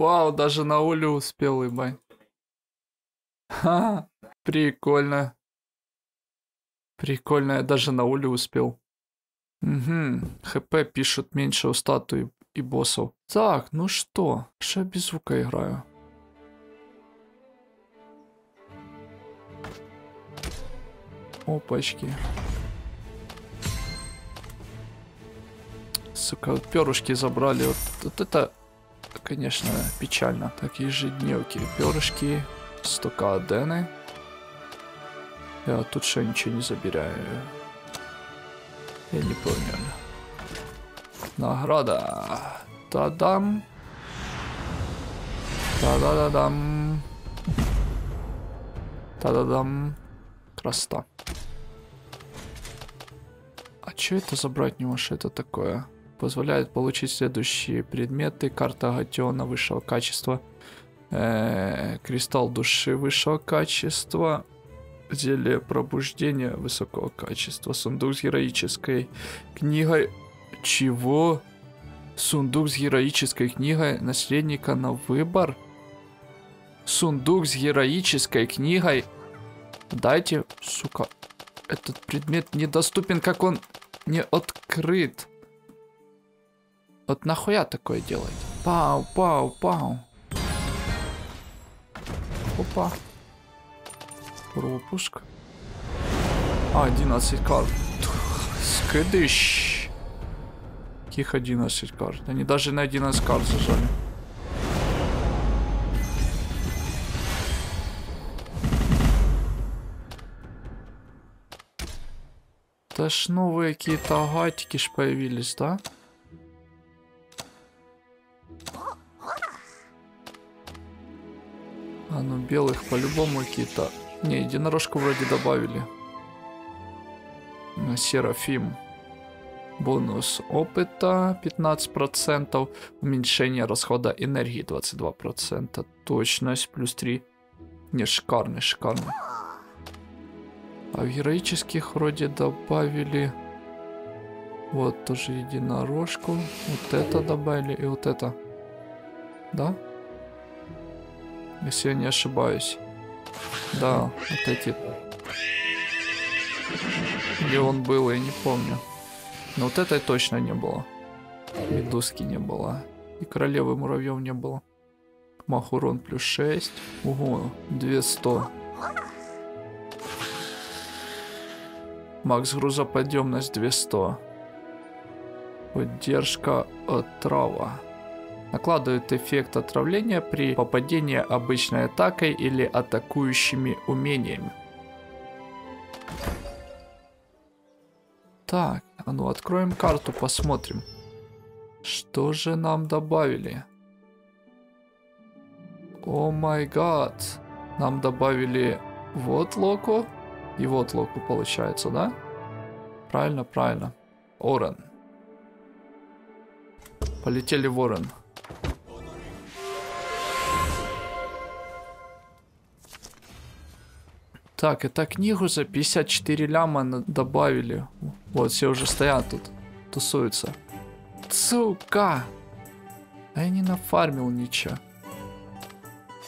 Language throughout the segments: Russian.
Вау, даже на улю успел, ебать. Ха, прикольно. Прикольно, я даже на улю успел. Угу, хп пишут меньше у статуи и боссов. Так, ну что, что я без звука играю? Опачки. Сука, вот перышки забрали. Вот, вот это, конечно, печально. Так, ежедневки. Перышки, столько адены. Я тут что ничего не забираю. Я не понял. Награда. Та-дам. Та-да-да-дам. Та-да-дам. Красота. А что это забрать не можешь? Это такое? Позволяет получить следующие предметы. Карта Гатиона высшего качества. -э, кристалл души высшего качества. Зелье пробуждения высокого качества. Сундук с героической книгой. Чего? Сундук с героической книгой наследника на выбор? Сундук с героической книгой. Дайте, сука. Этот предмет недоступен, как он не открыт. Вот нахуя такое делать? Пау, пау, пау. Опа. Пропуск. А, 11 карт. Скидыш. Каких 11 карт? Они даже на 11 карт зажали. Это ж новые какие-то агатики ж появились, да? А ну белых по-любому какие-то... Не, единорожку вроде добавили. Серафим. Бонус опыта 15%. Уменьшение расхода энергии 22%. Точность плюс 3. Не, шикарный, шикарный. А в героических вроде добавили... Вот тоже единорожку. Вот это добавили и вот это. Да? Если я не ошибаюсь. Да, вот эти. Где он был, я не помню. Но вот этой точно не было. Медузки не было. И королевы муравьев не было. Махурон плюс 6. Ого, 200. Макс грузоподъемность 200. Поддержка отрава. Накладывает эффект отравления при попадении обычной атакой или атакующими умениями. Так, а ну откроем карту, посмотрим. Что же нам добавили? О май гад. Нам добавили вот локу и вот локу получается, да? Правильно, правильно. Орен. Полетели в Орен. Так, это книгу за 54 ляма добавили. Вот, все уже стоят тут, тусуются. Сука! А я не нафармил ничего.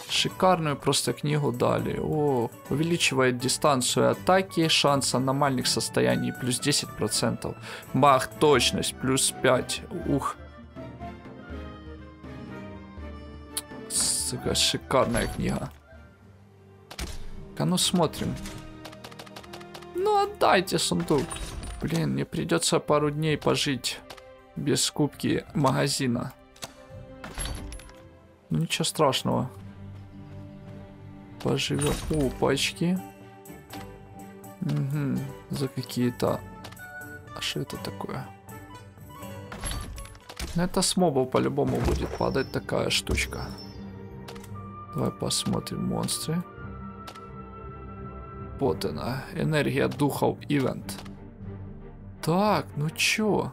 Шикарную просто книгу дали. О, увеличивает дистанцию атаки, шанс аномальных состояний плюс 10%. Бах, точность плюс 5. Ух. Сука, шикарная книга. А ну смотрим. Ну отдайте сундук. Блин, мне придется пару дней пожить без скупки магазина. Ну ничего страшного. Поживем. О, пачки. Угу. За какие-то... А что это такое? Ну это с мобов по-любому будет падать такая штучка. Давай посмотрим монстры. Она. Энергия духов Ивент. Так, ну чё?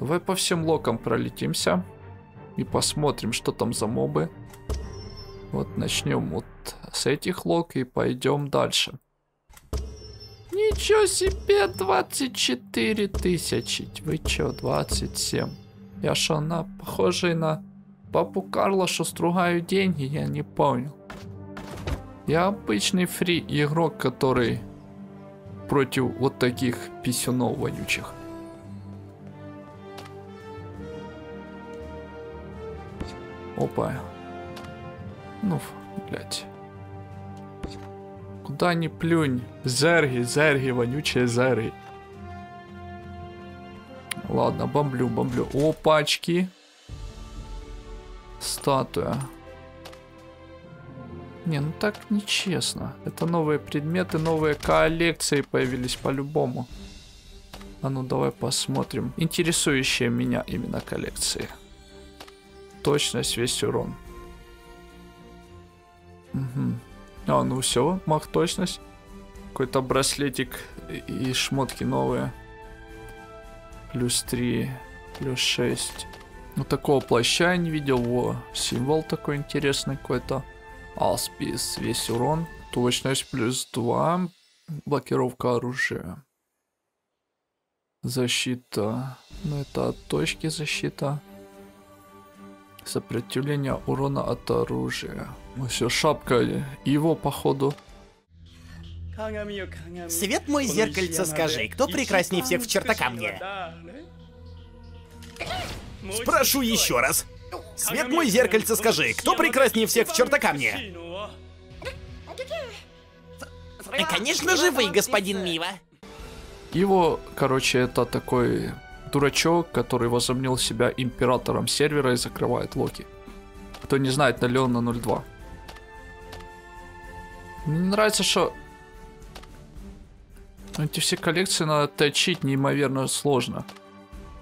Давай по всем локам пролетимся. И посмотрим, что там за мобы. Вот начнем вот с этих лок и пойдем дальше. Ничего себе, 24 тысячи. Вы чё, 27? Я шо, на похожий на папу Карла, что стругаю деньги, я не понял. Я обычный фри игрок, который против вот таких писюнов вонючих. Опа. Ну, блядь. Куда ни плюнь. Зерги, зерги, вонючие зерги. Ладно, бомблю, бомблю. Опачки. Статуя. Не, ну так нечестно. Это новые предметы, новые коллекции появились по-любому. А ну давай посмотрим. Интересующие меня именно коллекции. Точность, весь урон. Угу. А, ну все, мах точность. Какой-то браслетик и шмотки новые. Плюс 3, плюс 6. Ну такого плаща я не видел. Во, символ такой интересный какой-то. Аспис, весь урон. Точность плюс 2. Блокировка оружия. Защита. Ну это от точки защита. Сопротивление урона от оружия. Ну все, шапка его походу. Свет мой зеркальце, скажи, кто прекраснее всех в чертокамне? Спрошу еще раз. Свет мой зеркальце, скажи, кто прекраснее всех в чертокамне? Конечно же вы, господин Мива. Его, короче, это такой дурачок, который возомнил себя императором сервера и закрывает Локи. Кто не знает, на Леон на 02. Мне нравится, что эти все коллекции надо точить неимоверно сложно.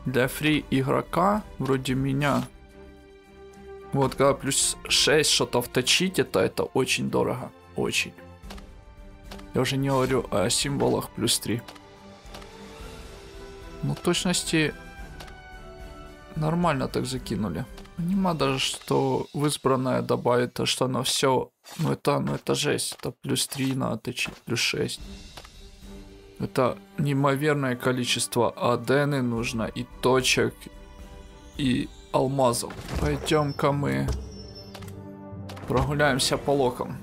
Для фри игрока, вроде меня, вот когда плюс 6 что-то вточить, это, это очень дорого. Очень. Я уже не говорю о символах плюс 3. Ну, точности нормально так закинули. Нема даже, что в избранное добавит, а что на все. Ну это, ну это жесть. Это плюс 3 надо точить, плюс 6. Это неимоверное количество адены нужно, и точек, и алмазов. Пойдем-ка мы прогуляемся по локам.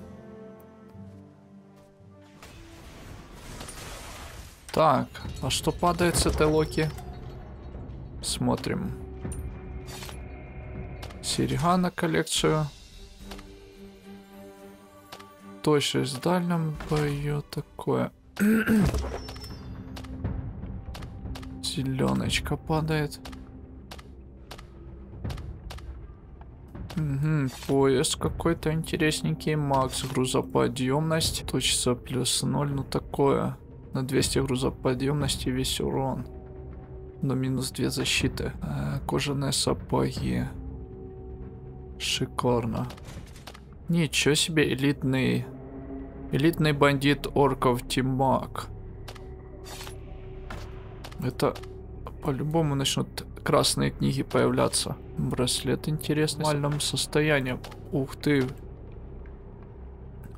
Так, а что падает с этой локи? Смотрим. Серега на коллекцию. Точность в дальнем бою такое. Зеленочка падает. Угу, пояс какой-то интересненький. Макс, грузоподъемность. Точится плюс 0, ну такое. На 200 грузоподъемности весь урон. Но минус 2 защиты. Э, кожаные сапоги. Шикарно. Ничего себе, элитный... Элитный бандит орков Тимак. Это по-любому начнут красные книги появляться. Браслет интересный. В нормальном состоянии. Ух ты.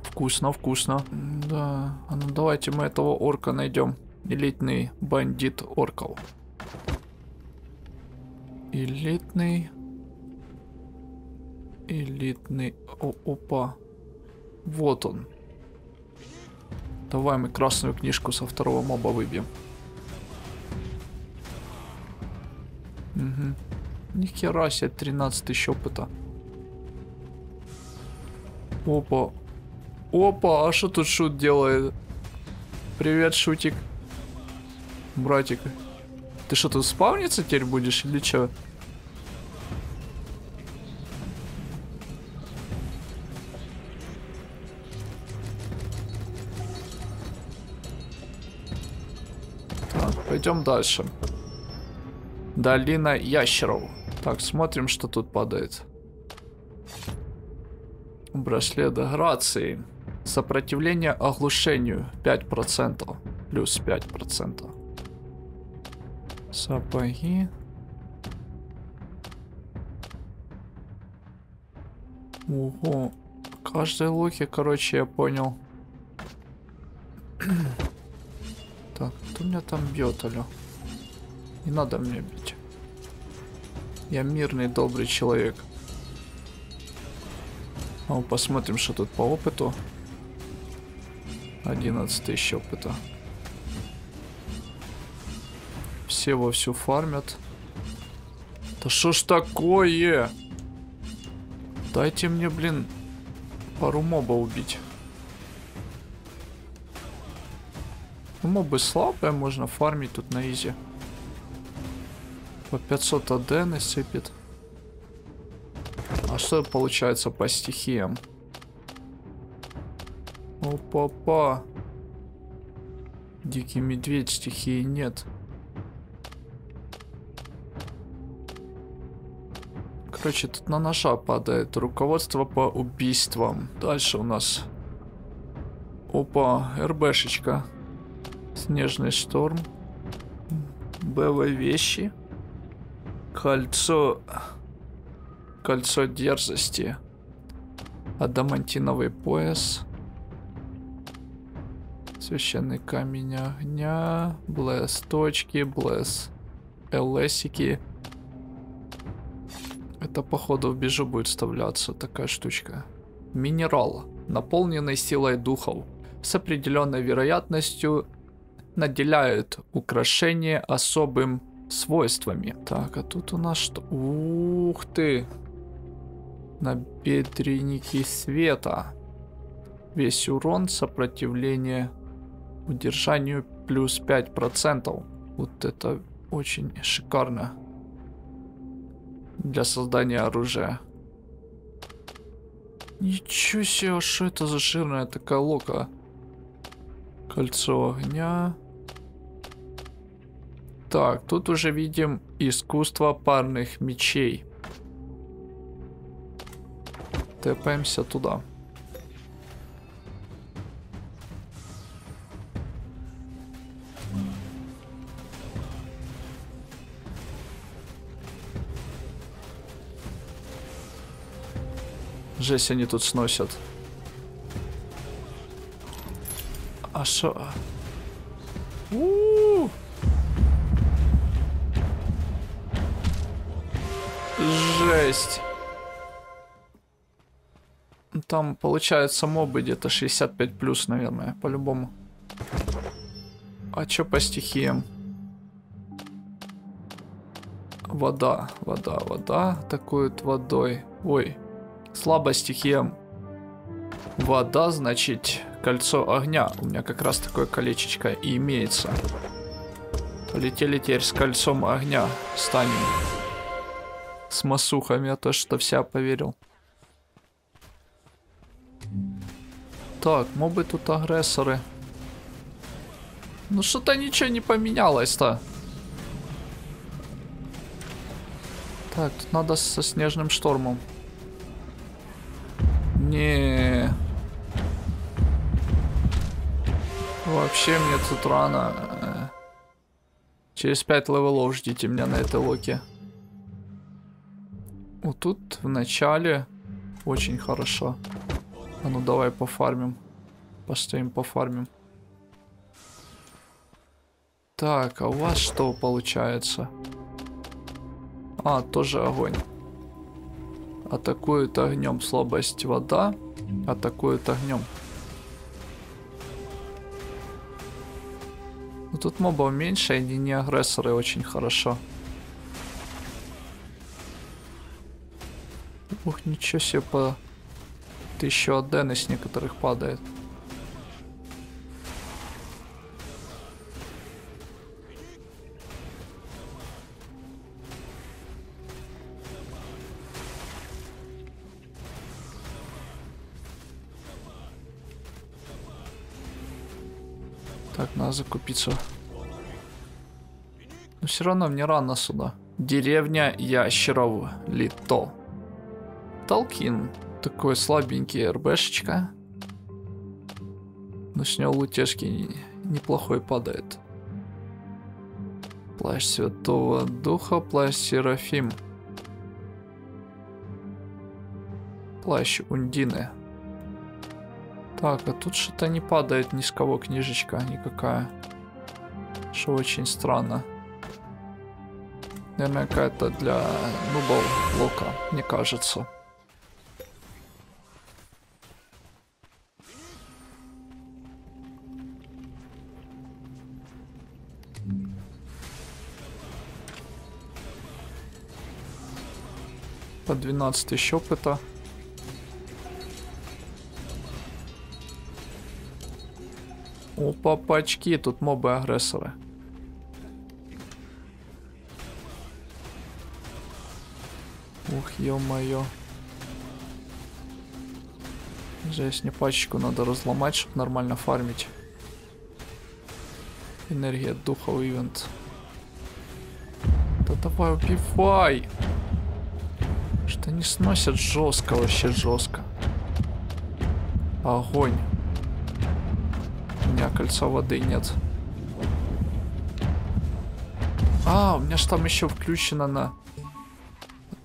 Вкусно, вкусно. Да. А ну давайте мы этого орка найдем. Элитный бандит орков. Элитный. Элитный. О, опа. Вот он. Давай мы красную книжку со второго моба выбьем. Нихера себе, 13 тысяч опыта. Опа. Опа, а что тут шут делает? Привет, шутик. Братик. Ты что, тут спавниться теперь будешь или что? Пойдем дальше. Долина ящеров. Так, смотрим, что тут падает. Браслет грации. Сопротивление оглушению 5%. Плюс 5%. Сапоги. Ого. Каждой луки, короче, я понял. Так, кто меня там бьет, алё? Не надо мне бить. Я мирный, добрый человек. Ну, посмотрим, что тут по опыту. 11 тысяч опыта. Все вовсю фармят. Да что ж такое? Дайте мне, блин, пару моба убить. Мобы слабые, можно фармить тут на изи. По 500 АД сыпет. А что получается по стихиям? Опа-па. Дикий медведь, стихии нет. Короче, тут на ножа падает. Руководство по убийствам. Дальше у нас... Опа, РБшечка. Снежный шторм. БВ вещи. Кольцо... Кольцо дерзости. Адамантиновый пояс. Священный камень огня. Блэс точки. Блэс ЛСики. Это походу в бежу будет вставляться такая штучка. Минерал, наполненный силой духов, с определенной вероятностью наделяют украшение особым свойствами. Так, а тут у нас что? Ух ты! Набедренники света. Весь урон, сопротивление удержанию плюс 5%. Вот это очень шикарно для создания оружия. Ничего себе, а что это за жирная такая лока? Кольцо огня. Так, тут уже видим искусство парных мечей. Тэпаемся туда. Жесть они тут сносят. А шо? Жесть. Там получается мобы где-то 65 плюс, наверное, по-любому. А чё по стихиям? Вода, вода, вода атакует водой. Ой, Слабая стихия вода, значит кольцо огня. У меня как раз такое колечечко и имеется. Полетели теперь с кольцом огня. Станем. С масухами, а то что вся поверил. Так, мобы тут агрессоры. Ну что-то ничего не поменялось-то. Так, тут надо со снежным штормом. Не. Вообще мне тут рано. Через 5 левелов ждите меня на этой локе. Вот тут в начале очень хорошо. А ну давай пофармим. Постоим пофармим. Так, а у вас что получается? А, тоже огонь. Атакует огнем. Слабость вода. Атакует огнем. Но ну, тут мобов меньше, они не агрессоры очень хорошо. Ух, ничего себе по 1000 адены с некоторых падает. надо закупиться. Но все равно мне рано сюда. Деревня ящеров Лито. Толкин. Такой слабенький РБшечка. Но с него лутежки неплохой падает. Плащ Святого Духа, плащ Серафим. Плащ Ундины. Так, а тут что-то не падает ни с кого книжечка никакая. Что очень странно. Наверное, какая-то для нубов лока, мне кажется. По 12 тысяч опыта. О, папачки, тут мобы-агрессоры. Ух, ё-моё. Жесть, не пачку надо разломать, чтобы нормально фармить. Энергия духа ивент. Да давай убивай! Что не сносят жестко, вообще жестко. Огонь. У меня кольца воды нет. А, у меня же там еще включено на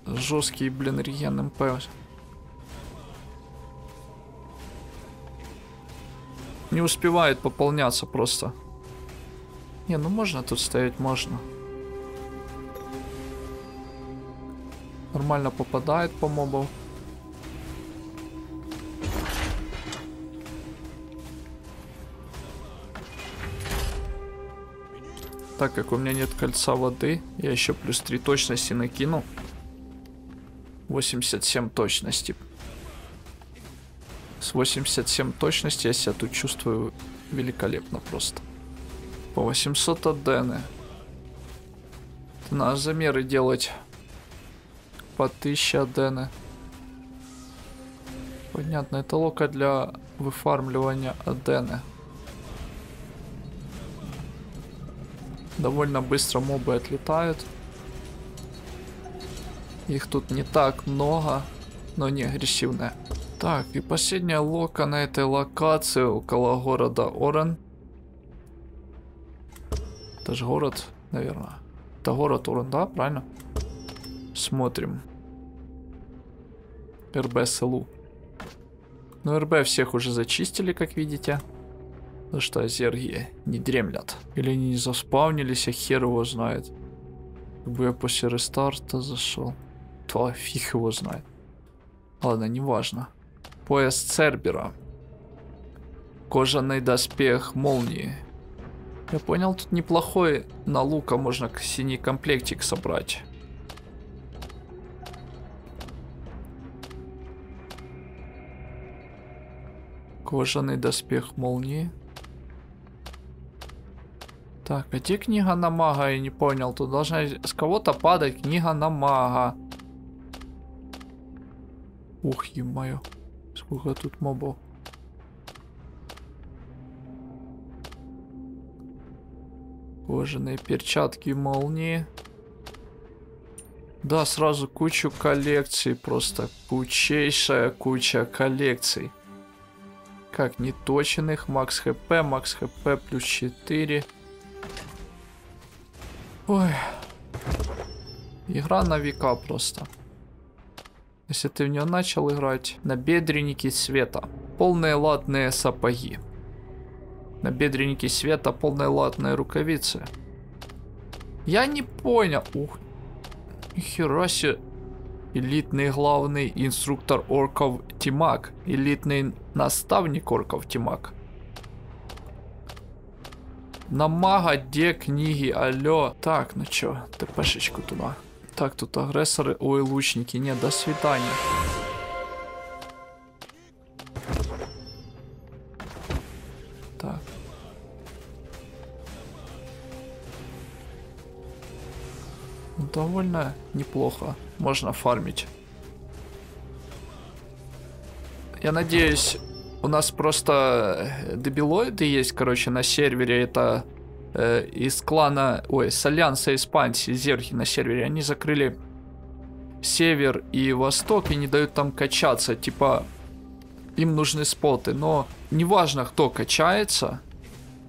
жесткий, блин, реген МП. Не успевает пополняться просто. Не, ну можно тут стоять, можно. Нормально попадает по мобу. Так как у меня нет кольца воды, я еще плюс 3 точности накину. 87 точности. С 87 точности я себя тут чувствую великолепно просто. По 800 адены. Надо замеры делать. По 1000 адены. Понятно, это лока для выфармливания адены. Довольно быстро мобы отлетают. Их тут не так много, но не агрессивные. Так, и последняя лока на этой локации около города Орен. Это же город, наверное. Это город Орен, да, правильно? Смотрим. РБ СЛУ. Ну, РБ всех уже зачистили, как видите. Ну что, зерги не дремлят. Или они не заспавнились, а хер его знает. Как бы я после рестарта зашел. То фиг его знает. Ладно, неважно. Пояс Цербера. Кожаный доспех молнии. Я понял, тут неплохой на лука можно синий комплектик собрать. Кожаный доспех молнии. Так, а где книга на мага? Я не понял. Тут должна с кого-то падать книга на мага. Ух, ё Сколько тут мобов. Кожаные перчатки молнии. Да, сразу кучу коллекций. Просто кучейшая куча коллекций. Как неточенных. Макс хп, макс хп плюс 4. Ой. Игра на века просто. Если ты в нее начал играть. На бедренники света. Полные латные сапоги. На бедренники света полные латные рукавицы. Я не понял. Ух. Нихера себе. Элитный главный инструктор орков Тимак. Элитный наставник орков Тимак. На мага, где книги, алло. Так, ну чё, ТПшечку туда. Так, тут агрессоры, ой, лучники. Нет, до свидания. Довольно неплохо. Можно фармить. Я надеюсь, у нас просто э, дебилоиды есть, короче, на сервере. Это э, из клана, ой, с Альянса Испансии, Зерхи на сервере. Они закрыли север и восток и не дают там качаться. Типа, им нужны споты. Но неважно, кто качается.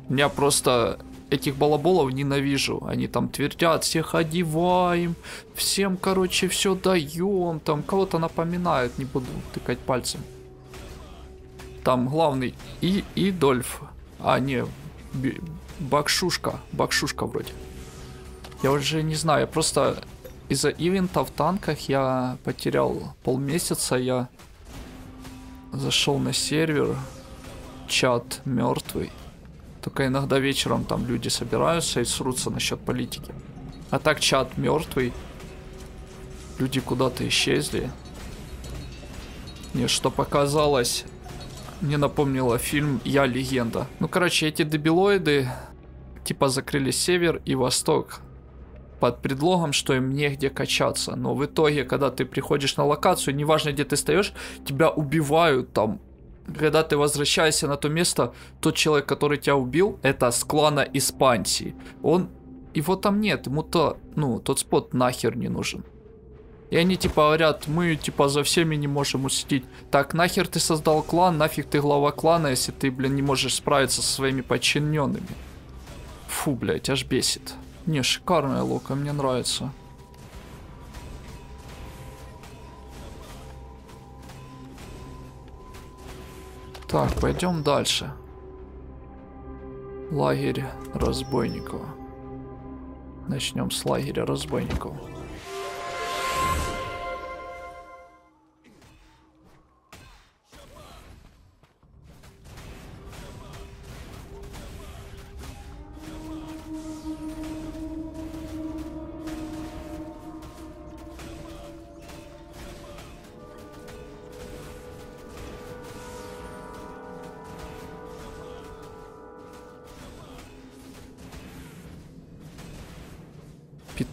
Я просто этих балаболов ненавижу. Они там твердят, всех одеваем, всем, короче, все даем. Там кого-то напоминают, не буду тыкать пальцем. Там главный и Идольф. А, не, Бакшушка. Бакшушка вроде. Я уже не знаю, я просто из-за ивента в танках я потерял полмесяца. Я зашел на сервер, чат мертвый. Только иногда вечером там люди собираются и срутся насчет политики. А так чат мертвый. Люди куда-то исчезли. Мне что показалось, мне напомнило фильм «Я легенда». Ну, короче, эти дебилоиды типа закрыли север и восток под предлогом, что им негде качаться. Но в итоге, когда ты приходишь на локацию, неважно где ты стоишь, тебя убивают там. Когда ты возвращаешься на то место, тот человек, который тебя убил, это с клана Испансии. Он... Его там нет, ему-то, ну, тот спот нахер не нужен. И они типа говорят, мы типа за всеми не можем усидеть. Так, нахер ты создал клан, нафиг ты глава клана, если ты, блин, не можешь справиться со своими подчиненными. Фу, блядь, аж бесит. Не, шикарная лука, мне нравится. Так, пойдем дальше. Лагерь разбойников. Начнем с лагеря разбойников.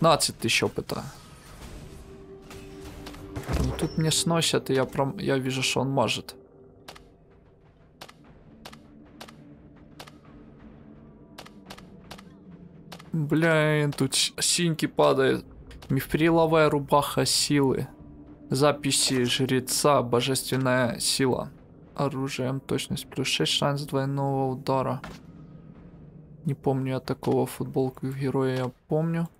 15 тысяч опыта. Ну, тут мне сносят, и я, пром... я вижу, что он может. Блин, тут синьки падают. Мифриловая рубаха силы. Записи жреца, божественная сила. Оружием точность плюс 6, шанс двойного удара. Не помню я такого футболку героя, я помню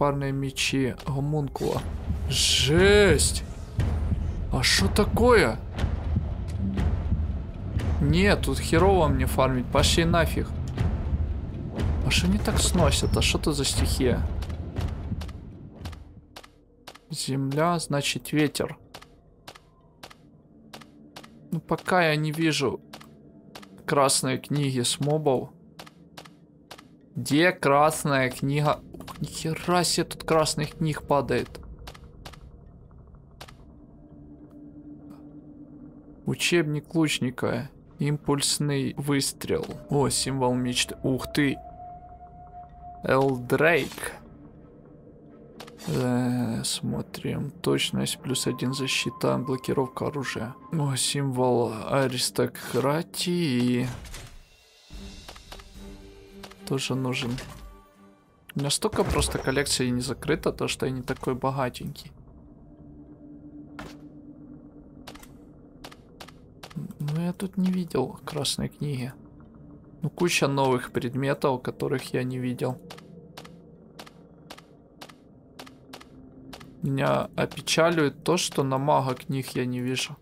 парные мечи гомункула. Жесть! А что такое? Нет, тут херово мне фармить. Пошли нафиг. А что не так сносят? А что это за стихия? Земля, значит ветер. Ну пока я не вижу красные книги с мобов. Где красная книга? Нихера себе тут красных книг падает. Учебник лучника. Импульсный выстрел. О, символ мечты. Ух ты. Элдрейк. Э, смотрим. Точность плюс один защита. Блокировка оружия. О, символ аристократии. Тоже нужен. У меня столько просто коллекции не закрыта, то что я не такой богатенький. Ну, я тут не видел красной книги. Ну, куча новых предметов, которых я не видел. Меня опечаливает то, что на мага книг я не вижу.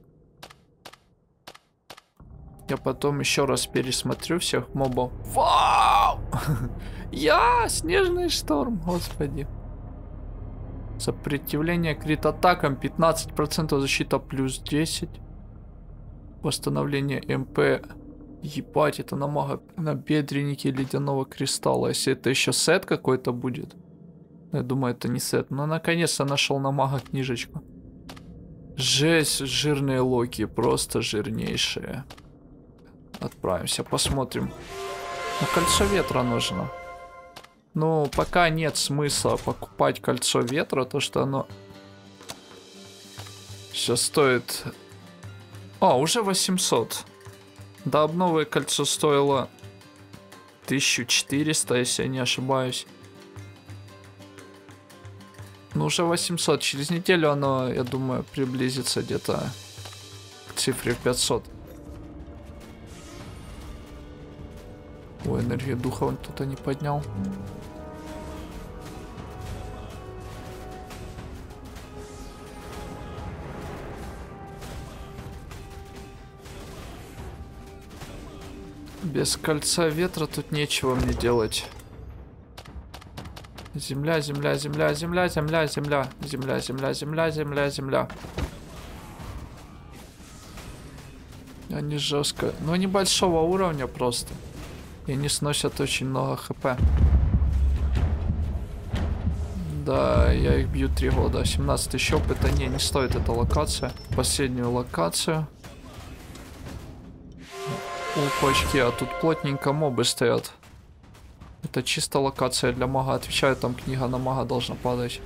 Я потом еще раз пересмотрю всех мобов. Вау! Я! Снежный шторм, господи. Сопротивление крит атакам 15% защита плюс 10. Восстановление МП. Ебать, это на мага на бедреннике ледяного кристалла. Если это еще сет какой-то будет. Я думаю, это не сет. Но наконец-то нашел на мага книжечку. Жесть, жирные локи, просто жирнейшие. Отправимся, посмотрим. Ну, кольцо ветра нужно. Ну, пока нет смысла покупать кольцо ветра, то что оно сейчас стоит... А, уже 800. До обновы кольцо стоило 1400, если я не ошибаюсь. Ну, уже 800. Через неделю оно, я думаю, приблизится где-то к цифре 500. Ой, энергию духа он кто-то не поднял. Без кольца ветра тут нечего мне делать. Земля, земля, земля, земля, земля, земля, земля, земля, земля, земля, земля. Они жестко. Но они большого уровня просто. И они сносят очень много хп. Да, я их бью три года. 17 тысяч опыта. Не, не стоит эта локация. Последнюю локацию. Опачки, а тут плотненько мобы стоят. Это чисто локация для мага. Отвечаю, там книга на мага должна падать.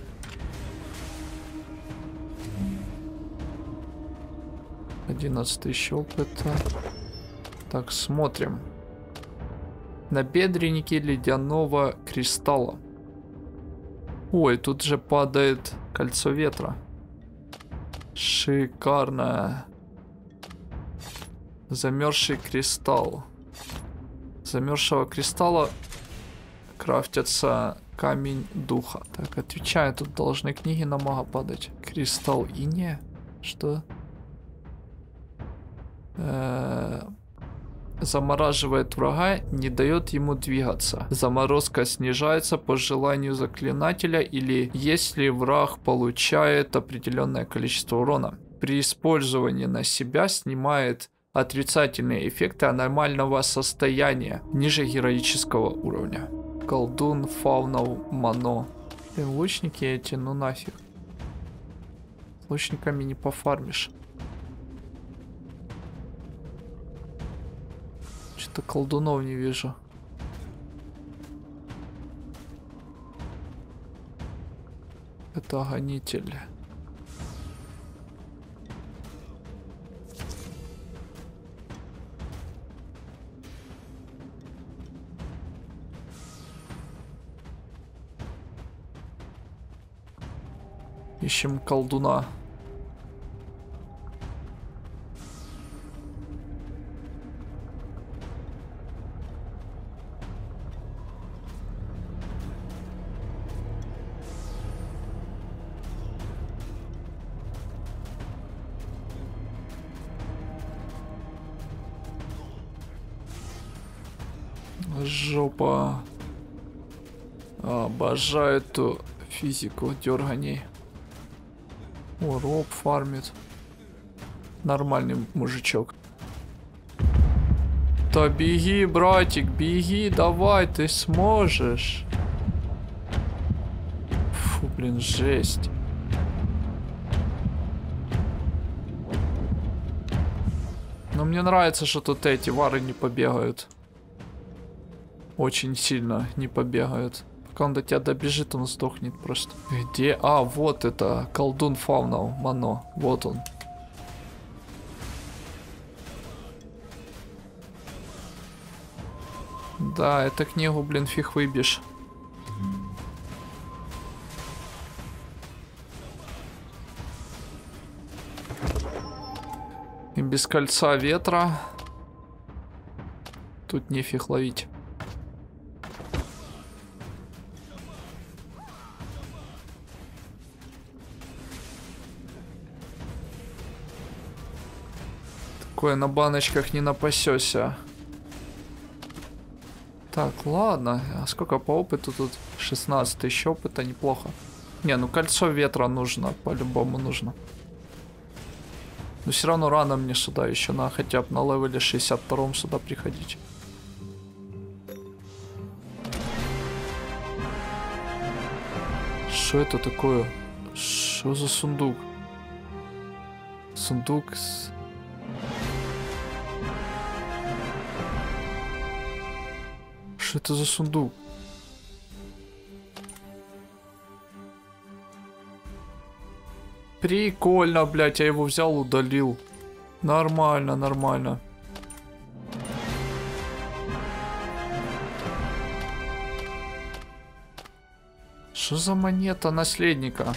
Одиннадцать тысяч опыта. Так, смотрим. На бедреннике ледяного кристалла. Ой, тут же падает кольцо ветра. Шикарно. Замерзший кристалл. Замерзшего кристалла крафтится камень духа. Так, отвечаю, тут должны книги на мага падать. Кристалл и не. Что? -э замораживает врага, не дает ему двигаться. Заморозка снижается по желанию заклинателя или если враг получает определенное количество урона. При использовании на себя снимает отрицательные эффекты аномального состояния ниже героического уровня. Колдун, фаунов, мано. Блин, лучники эти, ну нафиг. Лучниками не пофармишь. Что-то колдунов не вижу. Это гонитель. Ищем колдуна. Обожаю эту физику дерганий. О, роб фармит. Нормальный мужичок. Да беги, братик, беги, давай, ты сможешь. Фу, блин, жесть. Но мне нравится, что тут эти вары не побегают. Очень сильно не побегают. Пока он до тебя добежит, он сдохнет просто. Где? А, вот это. Колдун Фаунал. Мано. Вот он. Да, это книгу, блин, фиг выбьешь. И без кольца ветра тут нефиг ловить. Такое на баночках не напасешься. Так, ладно. А сколько по опыту тут? 16 тысяч опыта, неплохо. Не, ну кольцо ветра нужно, по-любому нужно. Но все равно рано мне сюда еще на хотя бы на левеле 62 сюда приходить. Что это такое? Что за сундук? Сундук с Что это за сундук? Прикольно, блядь, я его взял, удалил. Нормально, нормально. Что за монета наследника?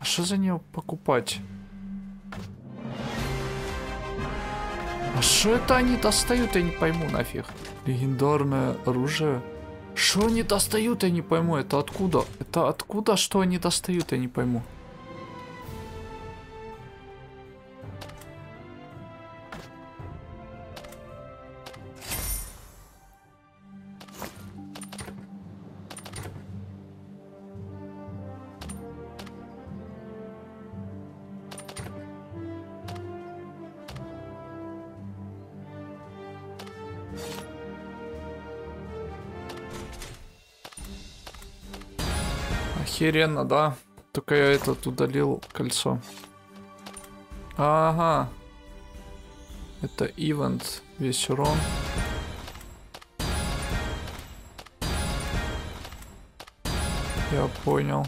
А что за нее покупать? А что это они достают, я не пойму нафиг. Легендарное оружие. Что они достают, я не пойму. Это откуда? Это откуда, что они достают, я не пойму. you Охеренно, да? Только я этот удалил кольцо. Ага. Это ивент, весь урон. Я понял.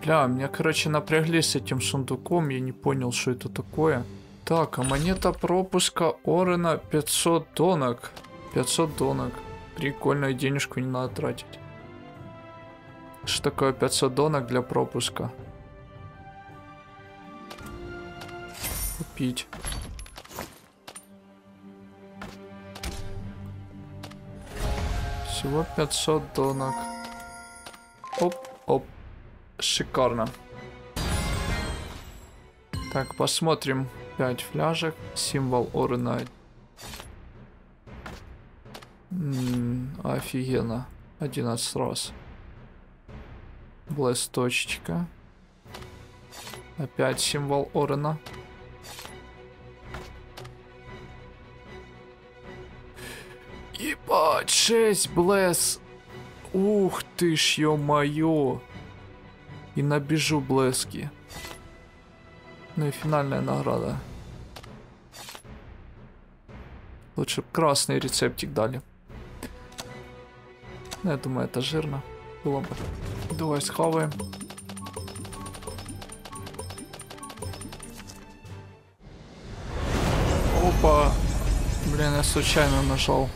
Бля, меня, короче, напрягли с этим сундуком. Я не понял, что это такое. Так, а монета пропуска Орена 500 донок. 500 донок. Прикольно, денежку не надо тратить. Что такое 500 донок для пропуска? Купить. Всего 500 донок. Оп, оп. Шикарно. Так, посмотрим. 5 фляжек. Символ Орена. М -м, офигенно. 11 раз. Блэс точечка. Опять символ Орена. Ебать, 6 Блэс. Ух ты ж, ё-моё. И набежу Блэски. Ну и финальная награда. Лучше красный рецептик дали. Ну, я думаю, это жирно было бы. Давай схаваем. Опа. Блин, я случайно нажал.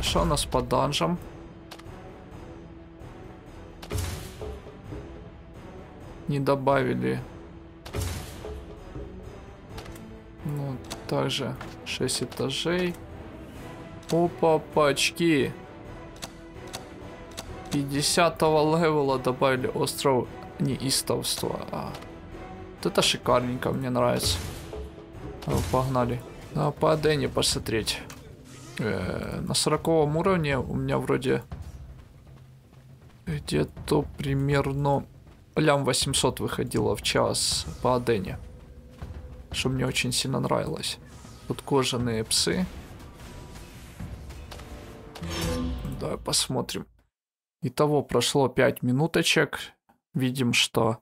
Что у нас по данжам? Не добавили. Ну, также 6 этажей. Опа, пачки. 50 левела добавили остров неистовства. А. Вот это шикарненько, мне нравится. Погнали. А по Дэне посмотреть. Э, на 40 уровне у меня вроде где-то примерно лям 800 выходило в час по Адене. Что мне очень сильно нравилось. Тут кожаные псы. Давай посмотрим. Итого прошло 5 минуточек. Видим, что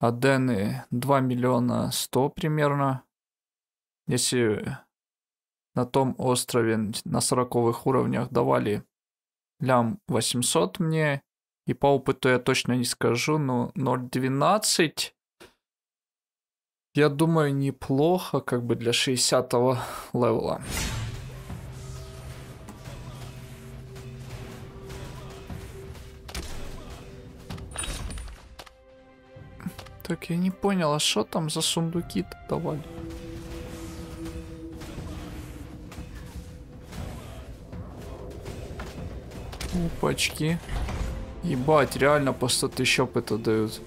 Адены 2 миллиона 100 примерно. Если на том острове на 40 уровнях давали лям 800 мне. И по опыту я точно не скажу, но 0.12 я думаю неплохо как бы для 60 левела. Так, я не понял, а что там за сундуки-то давали? Опачки. Ебать, реально по 100 тысяч опыта дают.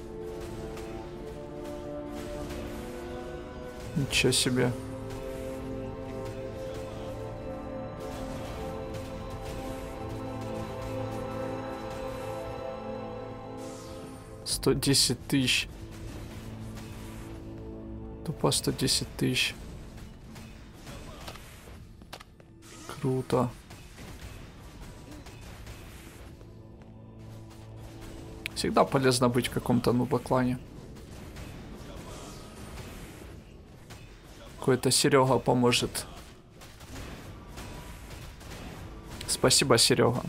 Ничего себе. Сто десять тысяч. Тупо сто десять тысяч. Круто. Всегда полезно быть в каком-то нуба-клане. Какой-то Серега поможет. Спасибо, Серега.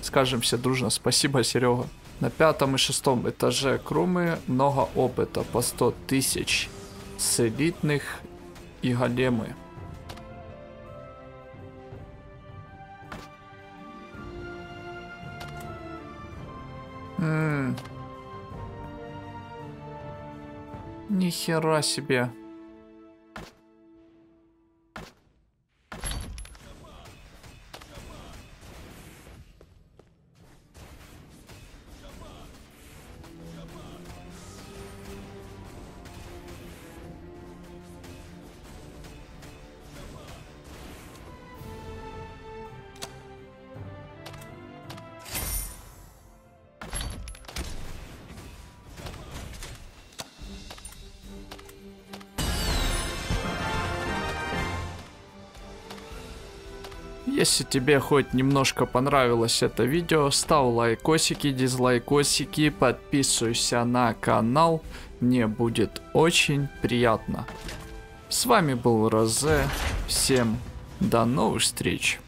Скажем все дружно, спасибо, Серега. На пятом и шестом этаже Крумы много опыта по 100 тысяч. С элитных и големы. М Ни хера себе. Если тебе хоть немножко понравилось это видео, ставь лайкосики, дизлайкосики, подписывайся на канал. Мне будет очень приятно. С вами был Розе. Всем до новых встреч.